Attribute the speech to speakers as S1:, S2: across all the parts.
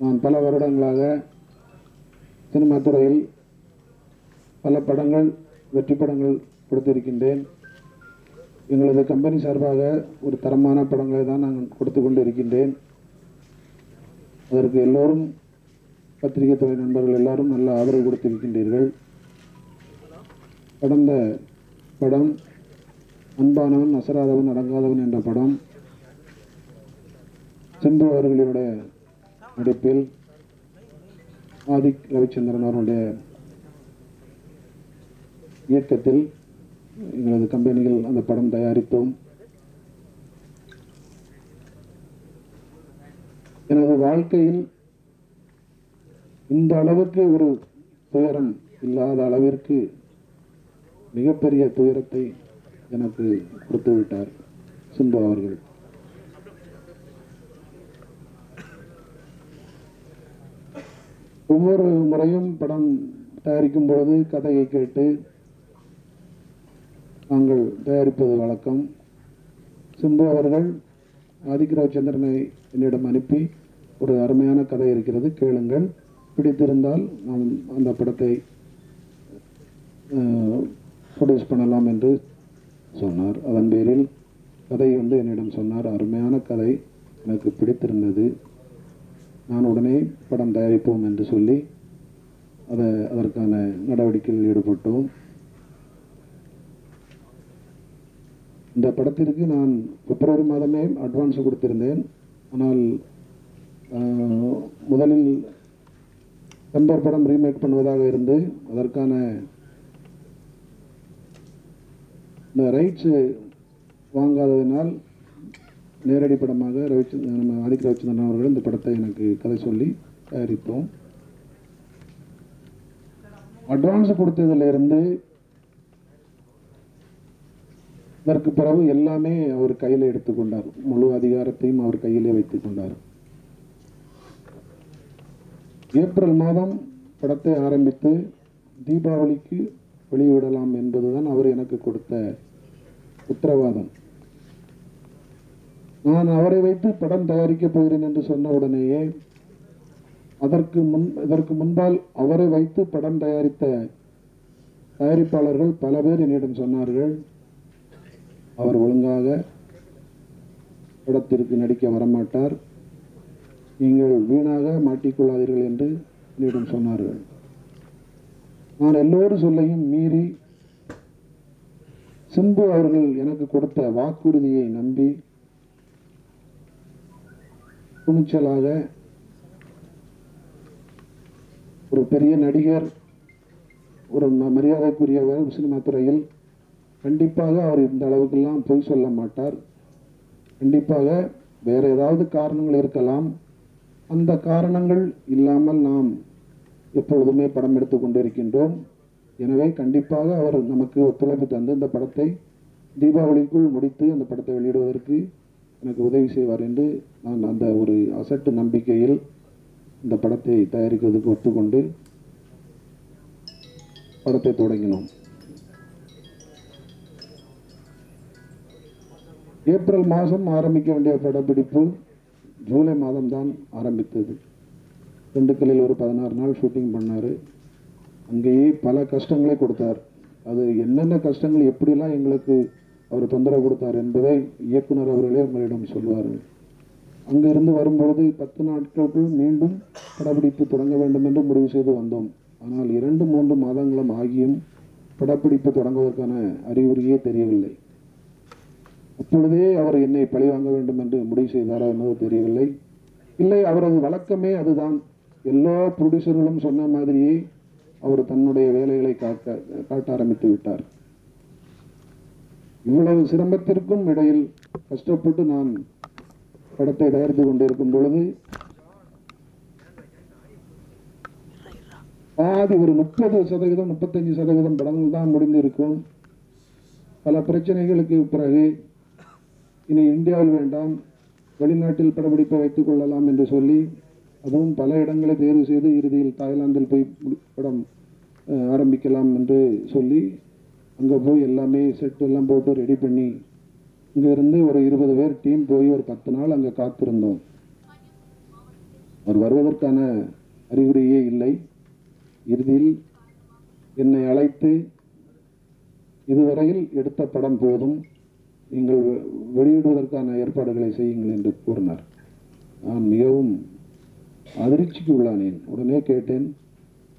S1: நான் பல வருடங்களாக சினிமா துறையில் பல படங்கள் வெற்றி படங்கள் கொடுத்திருக்கின்றேன் எங்களது கம்பெனி சார்பாக ஒரு தரமான படங்களை தான் நான் கொடுத்து கொண்டு இருக்கின்றேன் அதற்கு எல்லோரும் பத்திரிகை துறை நண்பர்கள் எல்லாரும் நல்ல ஆதரவு கொடுத்திருக்கின்றீர்கள் கடந்த படம் அன்பானவன் அசராதவன் அடங்காதவன் என்ற படம் சிந்து அவர்களினுடைய நடிப்பில் ஆதிக் ரவிச்சந்திரன் அவருடைய இயக்கத்தில் எங்களது கம்பெனிகள் அந்த படம் தயாரித்தோம் எனது வாழ்க்கையில் இந்த அளவுக்கு ஒரு துயரம் இல்லாத அளவிற்கு மிகப்பெரிய துயரத்தை எனக்கு கொடுத்து விட்டார் சிம்பு அவர்கள் ஒவ்வொரு முறையும் படம் தயாரிக்கும் பொழுது கதையை கேட்டு நாங்கள் தயாரிப்பது வழக்கம் சிம்பு அவர்கள் ஆதிக்கராவ் சந்திரனை என்னிடம் அனுப்பி ஒரு அருமையான கதை இருக்கிறது கேளுங்கள் பிடித்திருந்தால் நாம் அந்த படத்தை ப்ரொடியூஸ் பண்ணலாம் என்று சொன்னார் அதன் பேரில் கதை வந்து என்னிடம் சொன்னார் அருமையான கதை எனக்கு பிடித்திருந்தது நான் உடனே படம் தயாரிப்போம் என்று சொல்லி அதை அதற்கான நடவடிக்கையில் ஈடுபட்டோம் இந்த படத்திற்கு நான் பிப்ரவரி மாதமே அட்வான்ஸ் கொடுத்திருந்தேன் ஆனால் முதலில் செம்பர் படம் ரீமேக் பண்ணுவதாக இருந்து அதற்கான இந்த ரைட்ஸு வாங்காததினால் நேரடி படமாக ரவிச்சந்திரன் நம்ம ஆதிக்க ரவிச்சந்திரன் அவர்கள் இந்த படத்தை எனக்கு கதை சொல்லி தயாரித்தோம் அட்வான்ஸ் கொடுத்ததுலேருந்து இதற்கு பிறகு எல்லாமே அவர் கையில் எடுத்துக்கொண்டார் முழு அதிகாரத்தையும் அவர் கையிலே வைத்துக் கொண்டார் ஏப்ரல் மாதம் படத்தை ஆரம்பித்து தீபாவளிக்கு வெளியிடலாம் என்பதுதான் அவர் எனக்கு கொடுத்த உத்தரவாதம் நான் அவரை வைத்து படம் தயாரிக்கப் போகிறேன் என்று சொன்ன உடனேயே அதற்கு முன் இதற்கு முன்பால் அவரை வைத்து படம் தயாரித்த தயாரிப்பாளர்கள் பல பேர் என்னிடம் சொன்னார்கள் அவர் ஒழுங்காக படத்திற்கு நடிக்க வரமாட்டார் நீங்கள் வீணாக மாட்டிக்கொள்ளாதீர்கள் என்று என்னிடம் சொன்னார்கள் நான் எல்லோரும் சொல்லையும் மீறி சிம்பு அவர்கள் எனக்கு கொடுத்த வாக்குறுதியை நம்பி துணிச்சலாக ஒரு பெரிய நடிகர் ஒரு மரியாதைக்குரியவர் சினிமா துறையில் கண்டிப்பாக அவர் இந்த அளவுக்கெல்லாம் பொய் சொல்ல மாட்டார் கண்டிப்பாக வேறு ஏதாவது காரணங்கள் இருக்கலாம் அந்த காரணங்கள் இல்லாமல் நாம் எப்பொழுதுமே படம் எடுத்து கொண்டிருக்கின்றோம் எனவே கண்டிப்பாக அவர் நமக்கு ஒத்துழைப்பு தந்து இந்த படத்தை தீபாவளிக்குள் முடித்து அந்த படத்தை வெளியிடுவதற்கு எனக்கு உதவி செய்வார் என்று நான் அந்த ஒரு அசட்டு நம்பிக்கையில் இந்த படத்தை தயாரிக்கிறதுக்கு ஒத்துக்கொண்டு படத்தை தொடங்கினோம் ஏப்ரல் மாதம் ஆரம்பிக்க வேண்டிய படப்பிடிப்பு ஜூலை மாதம்தான் ஆரம்பித்தது திண்டுக்கல்லில் ஒரு பதினாறு நாள் ஷூட்டிங் பண்ணார் அங்கேயே பல கஷ்டங்களை கொடுத்தார் அது என்னென்ன கஷ்டங்கள் எப்படிலாம் எங்களுக்கு அவர் தொந்தரவு கொடுத்தார் என்பதை இயக்குனர் அவர்களே உங்களிடம் சொல்வார்கள் அங்கிருந்து வரும்பொழுது பத்து நாட்களுக்குள் மீண்டும் படப்பிடிப்பு தொடங்க வேண்டும் என்று முடிவு செய்து வந்தோம் ஆனால் இரண்டு மூன்று மாதங்களும் ஆகியும் படப்பிடிப்பு தொடங்குவதற்கான அறிகுறியே தெரியவில்லை அப்பொழுதே அவர் என்னை பழிவாங்க வேண்டும் என்று முடிவு செய்தாரா என்பது தெரியவில்லை இல்லை அவரது வழக்கமே அதுதான் எல்லா ப்ரொடியூசர்களும் சொன்ன மாதிரியே அவர் தன்னுடைய வேலைகளை காட்ட காட்ட ஆரம்பித்து விட்டார் இவ்வளவு சிரமத்திற்கும் இடையில் கஷ்டப்பட்டு நான் படத்தை தயாரித்து கொண்டிருக்கும் பொழுது பாதி ஒரு முப்பது சதவீதம் முப்பத்தஞ்சு சதவீதம் படங்கள் தான் முடிந்திருக்கும் பல பிரச்சனைகளுக்கு பிறகு இனி இந்தியாவில் வேண்டாம் வெளிநாட்டில் படப்பிடிப்பை வைத்துக் கொள்ளலாம் என்று சொல்லி அதுவும் பல இடங்களை தேர்வு செய்து இறுதியில் தாய்லாந்தில் போய் படம் ஆரம்பிக்கலாம் என்று சொல்லி அங்கே போய் எல்லாமே செட் எல்லாம் போட்டு ரெடி பண்ணி இங்கேருந்து ஒரு இருபது பேர் டீம் போய் ஒரு பத்து நாள் அங்கே காத்திருந்தோம் அவர் வருவதற்கான அறிகுறியே இல்லை இறுதியில் என்னை அழைத்து இதுவரையில் எடுத்த படம் போதும் நீங்கள் வெளியிடுவதற்கான ஏற்பாடுகளை செய்யுங்கள் என்று கூறினார் நான் மிகவும் அதிர்ச்சிக்கு உள்ளானேன் உடனே கேட்டேன்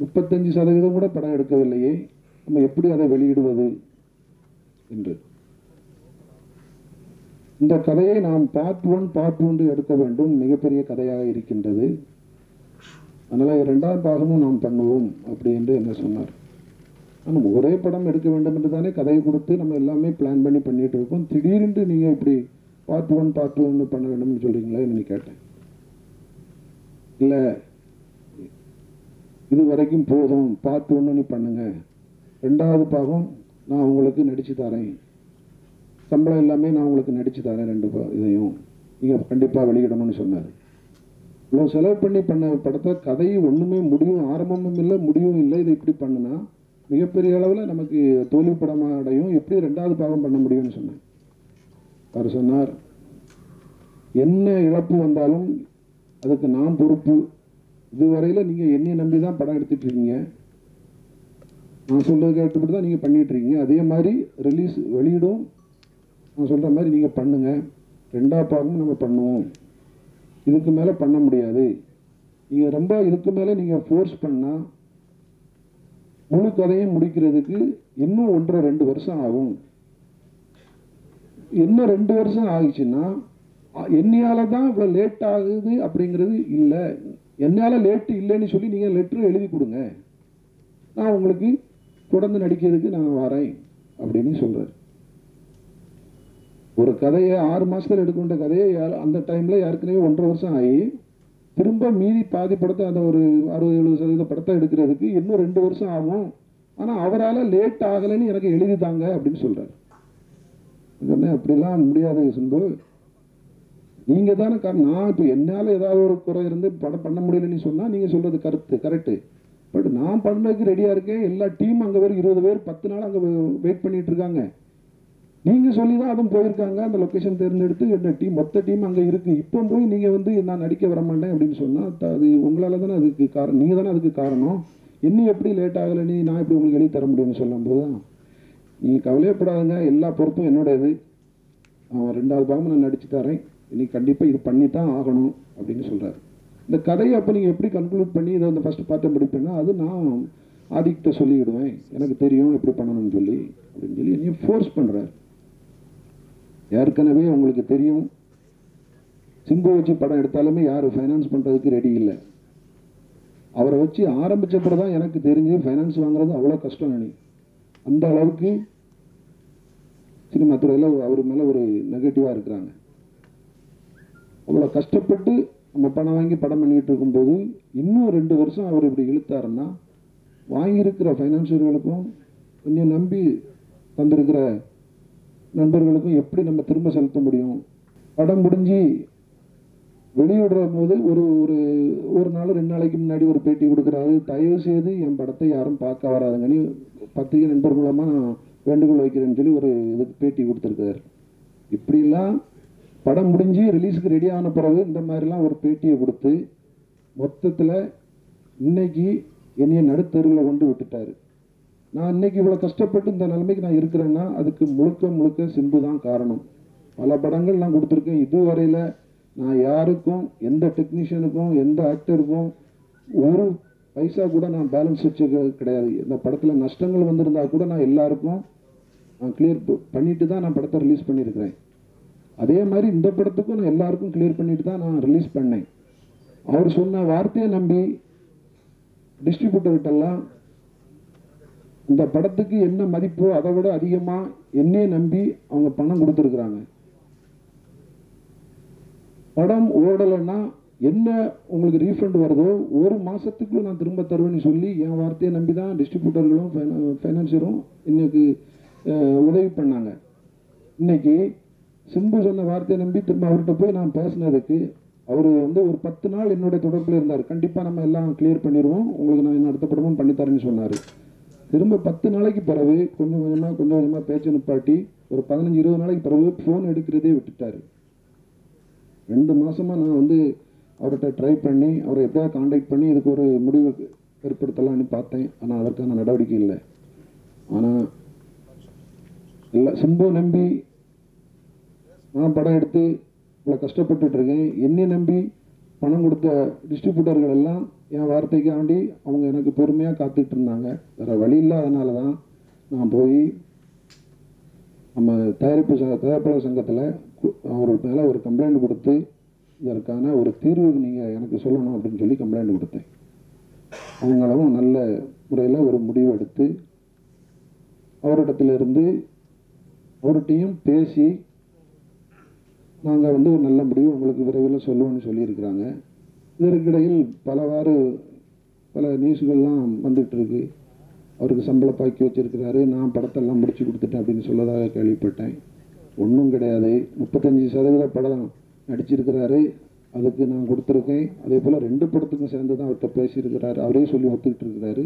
S1: முப்பத்தஞ்சு சதவீதம் கூட படம் எடுக்கவில்லையே நம்ம எப்படி அதை வெளியிடுவது என்று இந்த கதையை நாம் பார்ட் ஒன் பார்ட் ஒன்று எடுக்க வேண்டும் மிகப்பெரிய கதையாக இருக்கின்றது அதனால் இரண்டாம் பாகமும் நாம் பண்ணுவோம் அப்படி என்று என்ன சொன்னார் ஆனால் ஒரே படம் எடுக்க வேண்டும் என்று தானே கதையை கொடுத்து நம்ம எல்லாமே பிளான் பண்ணி பண்ணிகிட்டு இருக்கோம் திடீரென்று நீங்கள் இப்படி பார்ட் ஒன் பார்ட் ஒன்று பண்ண வேண்டும்னு சொல்கிறீங்களே நான் கேட்டேன் இல்லை இது வரைக்கும் போதும் பார்ட் ஒன்று பண்ணுங்கள் ரெண்டாவது பாகம் நான் உங்களுக்கு நடித்து தரேன் சம்பளம் எல்லாமே நான் உங்களுக்கு நடித்து தரேன் ரெண்டு இதையும் நீங்கள் கண்டிப்பாக வெளியிடணும்னு சொன்னார் இவ்வளோ செலவு பண்ணி பண்ண படத்தை கதையை ஒன்றுமே முடியும் ஆரம்பமும் இல்லை முடியும் இல்லை இதை இப்படி பண்ணுனா மிகப்பெரிய அளவில் நமக்கு தோல்வி படமாக அடையும் எப்படி ரெண்டாவது பாகம் பண்ண முடியும்னு சொன்னேன் அவர் சொன்னார் என்ன இழப்பு வந்தாலும் அதுக்கு நான் பொறுப்பு இதுவரையில் நீங்கள் என்னை நம்பி தான் படம் எடுத்துகிட்டு இருக்கீங்க நான் சொல்கிறது கேட்டுப்பட்டு தான் நீங்கள் பண்ணிகிட்ருக்கீங்க அதே மாதிரி ரிலீஸ் வெளியிடும் நான் சொல்கிற மாதிரி நீங்கள் பண்ணுங்கள் ரெண்டா பாகமும் நம்ம பண்ணுவோம் இதுக்கு மேலே பண்ண முடியாது நீங்கள் ரொம்ப இதுக்கு மேலே நீங்கள் ஃபோர்ஸ் பண்ணால் முழு கதையும் முடிக்கிறதுக்கு இன்னும் ஒன்றரை ரெண்டு வருஷம் ஆகும் இன்னும் ரெண்டு வருஷம் ஆகிச்சுன்னா என்னையால் தான் இவ்வளோ லேட் ஆகுது அப்படிங்கிறது இல்லை என்னால் லேட்டு இல்லைன்னு சொல்லி நீங்கள் லெட்ரு எழுதி கொடுங்க நான் உங்களுக்கு தொடர்ந்து நடிக்கிறதுக்கு நான் வரேன் அப்படின்னு சொல்கிறார் ஒரு கதையை ஆறு மாதத்தில் எடுக்கின்ற கதையை அந்த டைமில் ஏற்கனவே ஒன்றரை வருஷம் ஆகி திரும்ப மீதி பாதி படத்தை அந்த ஒரு அறுபது எழுபது சதவீத படத்தை எடுக்கிறதுக்கு இன்னும் ரெண்டு வருஷம் ஆகும் ஆனால் அவரால் லேட் ஆகலைன்னு எனக்கு எழுதிதாங்க தாங்க அப்படின்னு சொல்கிறார் அப்படிலாம் முடியாது சிம்பு நீங்கள் தானே நான் இப்போ என்னால் ஏதாவது ஒரு குறை இருந்து படம் பண்ண முடியலன்னு சொன்னால் நீங்கள் சொல்கிறது கருத்து கரெக்டு பட் நான் பண்ணுறதுக்கு ரெடியாக இருக்கேன் எல்லா டீம் அங்கே பேர் இருபது பேர் பத்து நாள் அங்கே வெயிட் பண்ணிகிட்டு இருக்காங்க நீங்கள் சொல்லி தான் அதுவும் போயிருக்காங்க அந்த லொக்கேஷன் தேர்ந்தெடுத்து என்ன டீம் மொத்த டீம் அங்கே இருக்குது இப்போ போய் நீங்கள் வந்து நான் நடிக்க வர மாட்டேன் அப்படின்னு சொன்னால் அது உங்களால் தானே அதுக்கு காரணம் நீங்கள் தானே அதுக்கு காரணம் இன்னும் எப்படி லேட் ஆகலை நீ நான் எப்படி உங்களுக்கு எழுதி தர முடியும்னு சொல்லும்போது நீங்கள் கவலையப்படாதுங்க எல்லா பொறுப்பும் என்னோடது அவன் ரெண்டாவது பாகமும் நான் நடித்து தரேன் நீ கண்டிப்பாக இது பண்ணி தான் ஆகணும் அப்படின்னு சொல்கிறாரு இந்த கதையை அப்போ நீங்கள் எப்படி கன்க்ளூட் பண்ணி இதை வந்து ஃபஸ்ட்டு பார்த்து முடிப்பேன்னா அது நான் ஆதிக்கிட்ட சொல்லிவிடுவேன் எனக்கு தெரியும் எப்படி பண்ணணும்னு சொல்லி அப்படின்னு சொல்லி என்னையும் ஃபோர்ஸ் பண்ணுற ஏற்கனவே உங்களுக்கு தெரியும் சிம்பு வச்சு படம் எடுத்தாலுமே யார் ஃபைனான்ஸ் பண்ணுறதுக்கு ரெடி இல்லை அவரை வச்சு ஆரம்பித்தப்பட தான் எனக்கு தெரிஞ்சு ஃபைனான்ஸ் வாங்குறது அவ்வளோ கஷ்டம் நினை அந்த அளவுக்கு சினிமா துறையில் அவர் மேலே ஒரு நெகட்டிவாக இருக்கிறாங்க அவ்வளோ கஷ்டப்பட்டு நம்ம பணம் வாங்கி படம் பண்ணிக்கிட்டு இருக்கும்போது இன்னும் ரெண்டு வருஷம் அவர் இப்படி இழுத்தாருன்னா வாங்கியிருக்கிற ஃபைனான்சியர்களுக்கும் கொஞ்சம் நம்பி வந்திருக்கிற நண்பர்களுக்கும் எப்படி நம்ம திரும்ப செலுத்த முடியும் படம் முடிஞ்சு வெளியிடுற போது ஒரு ஒரு ஒரு நாள் ரெண்டு நாளைக்கு முன்னாடி ஒரு பேட்டி கொடுக்குறாரு தயவு செய்து என் படத்தை யாரும் பார்க்க வராதுங்கன்னு பத்திரிகை நண்பர் மூலமாக நான் வேண்டுகோள் வைக்கிறேன்னு சொல்லி ஒரு இதுக்கு பேட்டி கொடுத்துருக்காரு இப்படிலாம் படம் முடிஞ்சு ரிலீஸுக்கு ரெடி ஆன பிறகு இந்த மாதிரிலாம் ஒரு பேட்டியை கொடுத்து மொத்தத்தில் இன்னைக்கு என்னைய நடுத்தருவில் கொண்டு விட்டுட்டார் நான் இன்னைக்கு இவ்வளோ கஷ்டப்பட்டு இந்த நிலைமைக்கு நான் இருக்கிறேன்னா அதுக்கு முழுக்க முழுக்க சிம்பு தான் காரணம் பல படங்கள் நான் கொடுத்துருக்கேன் இதுவரையில் நான் யாருக்கும் எந்த டெக்னீஷியனுக்கும் எந்த ஆக்டருக்கும் ஒரு பைசா கூட நான் பேலன்ஸ் வச்சுக்க கிடையாது இந்த படத்தில் நஷ்டங்கள் வந்திருந்தால் கூட நான் எல்லாருக்கும் நான் கிளியர் பண்ணிட்டு தான் நான் படத்தை ரிலீஸ் பண்ணியிருக்கிறேன் அதே மாதிரி இந்த படத்துக்கும் நான் எல்லாருக்கும் கிளியர் பண்ணிட்டு தான் நான் ரிலீஸ் பண்ணேன் அவர் சொன்ன வார்த்தையை நம்பி டிஸ்ட்ரிபியூட்டர்கிட்டெல்லாம் இந்த படத்துக்கு என்ன மதிப்போ அதை விட அதிகமாக என்னையே நம்பி அவங்க பணம் கொடுத்துருக்குறாங்க படம் ஓடலைன்னா என்ன உங்களுக்கு ரீஃபண்ட் வருதோ ஒரு மாதத்துக்குள்ளே நான் திரும்ப தருவேன்னு சொல்லி என் வார்த்தையை நம்பி தான் டிஸ்ட்ரிபியூட்டர்களும் ஃபைனான்சியரும் இன்னைக்கு உதவி பண்ணாங்க இன்னைக்கு சிம்பு சொன்ன வார்த்தையை நம்பி திரும்ப அவர்கிட்ட போய் நான் பேசினதுக்கு அவர் வந்து ஒரு பத்து நாள் என்னுடைய தொடர்பில் இருந்தார் கண்டிப்பாக நம்ம எல்லாம் கிளியர் பண்ணிடுவோம் உங்களுக்கு நான் அடுத்த படமும் பண்ணித்தரேன்னு சொன்னார் திரும்ப பத்து நாளைக்கு பிறகு கொஞ்சம் கொஞ்சமாக கொஞ்சம் கொஞ்சமாக பேச்சு நிப்பாட்டி ஒரு பதினஞ்சு இருபது நாளைக்கு பிறகு ஃபோன் எடுக்கிறதே விட்டுட்டார் ரெண்டு மாதமாக நான் வந்து அவர்கிட்ட ட்ரை பண்ணி அவரை எப்படியா காண்டாக்ட் பண்ணி இதுக்கு ஒரு முடிவு ஏற்படுத்தலாம்னு பார்த்தேன் ஆனால் அதற்கான நடவடிக்கை இல்லை ஆனால் இல்லை சிம்பு நம்பி நான் படம் எடுத்து இவ்வளோ கஷ்டப்பட்டுருக்கேன் என்னை நம்பி பணம் கொடுத்த டிஸ்ட்ரிபியூட்டர்கள் எல்லாம் என் வார்த்தைக்காண்டி அவங்க எனக்கு பெருமையாக காத்துட்டு இருந்தாங்க வேறு வழி இல்லாதனால தான் நான் போய் நம்ம தயாரிப்பு சங்க தயாரிப்பாளர் சங்கத்தில் அவர் மேலே ஒரு கம்ப்ளைண்ட் கொடுத்து இதற்கான ஒரு தீர்வு நீங்கள் எனக்கு சொல்லணும் அப்படின்னு சொல்லி கம்ப்ளைண்ட் கொடுத்தேன் அவங்களும் நல்ல முறையில் ஒரு முடிவு எடுத்து அவரிடத்துலேருந்து அவர்கிட்டையும் பேசி நாங்கள் வந்து ஒரு நல்ல முடிவு உங்களுக்கு விரைவில் சொல்லுவோம்னு சொல்லியிருக்கிறாங்க இதற்கிடையில் பலவாறு பல நியூஸ்கள்லாம் இருக்கு அவருக்கு சம்பளம் பாக்கி வச்சுருக்கிறாரு நான் படத்தெல்லாம் முடிச்சு கொடுத்துட்டேன் அப்படின்னு சொல்லதாக கேள்விப்பட்டேன் ஒன்றும் கிடையாது முப்பத்தஞ்சு சதவீத படம் நடிச்சிருக்கிறாரு அதுக்கு நான் கொடுத்துருக்கேன் அதே போல் ரெண்டு படத்துக்கும் சேர்ந்து தான் அவர்கிட்ட பேசியிருக்கிறாரு அவரே சொல்லி ஒத்துக்கிட்டு இருக்கிறாரு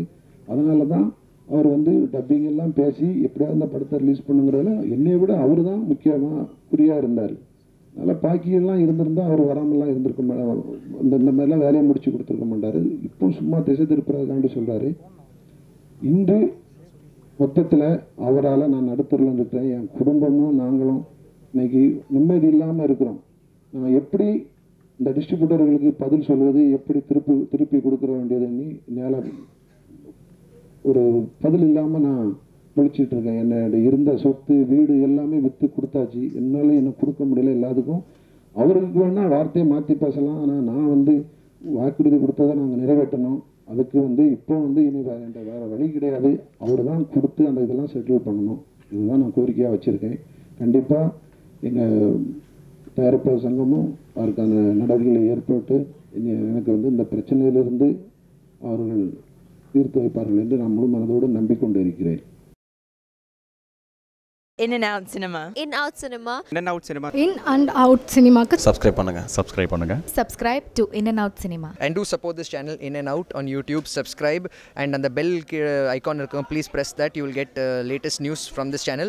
S1: அதனால தான் அவர் வந்து டப்பிங் எல்லாம் பேசி எப்படியாவது அந்த படத்தை ரிலீஸ் பண்ணுங்கிறதுல என்னை விட அவர் தான் முக்கியமாக குறியாக இருந்தார் அதனால் பாக்கியெல்லாம் இருந்திருந்தால் அவர் வராமலாம் இருந்திருக்க இந்த இந்த மாதிரிலாம் வேலையை முடிச்சு கொடுத்துருக்க மாட்டார் இப்போ சும்மா திசை திருப்புறதுக்காண்டு சொல்கிறாரு இன்று மொத்தத்தில் அவரால் நான் நடுத்தரில் இருக்கிறேன் என் குடும்பமும் நாங்களும் இன்னைக்கு நிம்மதி இல்லாமல் இருக்கிறோம் நம்ம எப்படி இந்த டிஸ்ட்ரிபியூட்டர்களுக்கு பதில் சொல்வது எப்படி திருப்பி திருப்பி கொடுக்குற வேண்டியதுன்னு நேரம் ஒரு பதில் இல்லாமல் நான் முழிச்சிட்டு இருக்கேன் என்னோட இருந்த சொத்து வீடு எல்லாமே விற்று கொடுத்தாச்சு என்னால் என்ன கொடுக்க முடியல எல்லாத்துக்கும் அவருக்கு வேணால் வார்த்தையை மாற்றி பேசலாம் ஆனால் நான் வந்து வாக்குறுதி கொடுத்ததை நாங்கள் நிறைவேற்றணும் அதுக்கு வந்து இப்போ வந்து இனி வேற என்ற வேறு வழி கிடையாது அவர் தான் கொடுத்து அந்த இதெல்லாம் செட்டில் பண்ணணும் இதுதான் நான் கோரிக்கையாக வச்சுருக்கேன் கண்டிப்பாக எங்கள் தயாரிப்பாளர் சங்கமும் அவருக்கான நடவடிக்கைகளை ஏற்பட்டு எனக்கு வந்து இந்த பிரச்சனையிலிருந்து அவர்கள் தீர்த்து வைப்பார்கள் என்று நான் முழு மனதோடு நம்பிக்கொண்டு இருக்கிறேன் in and out cinema in out cinema in and out cinema in and out சினிமாக்கு சப்ஸ்கிரைப் பண்ணுங்க சப்ஸ்கிரைப் பண்ணுங்க subscribe to in and out cinema and to support this channel in and out on YouTube subscribe and அந்த bell icon இருக்கும் please press that you will get latest news from this channel